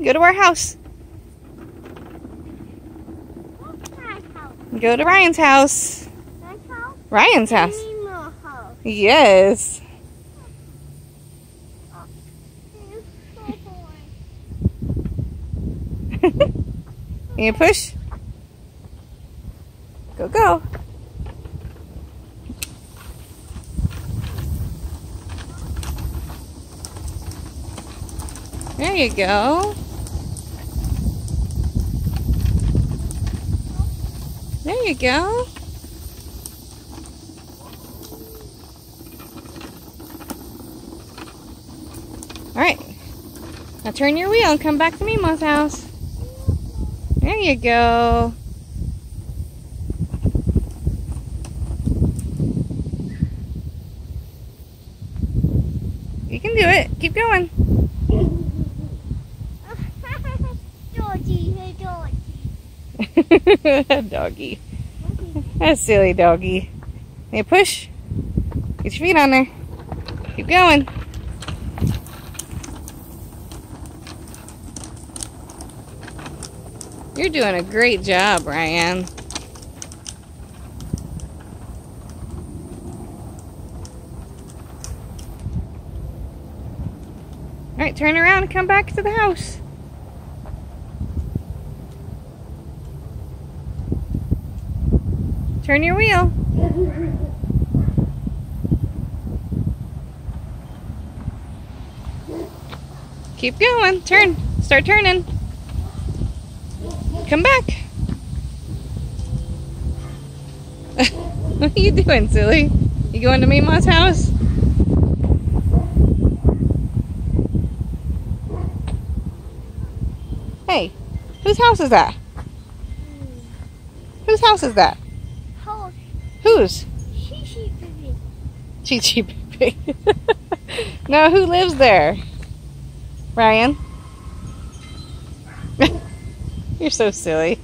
Go to our house. Go to Ryan's house. Ryan's house. Yes. you push? Go, go. There you go. There you go. Alright. Now turn your wheel and come back to Mimo's house. There you go. You can do it. Keep going. doggy. That's silly doggy. Hey, push. Get your feet on there. Keep going. You're doing a great job, Ryan. Alright, turn around and come back to the house. Turn your wheel. Keep going. Turn. Start turning. Come back. what are you doing, silly? You going to Mimo's house? Hey, whose house is that? Whose house is that? Whose? Chi Chi Baby. no, who lives there? Ryan? You're so silly.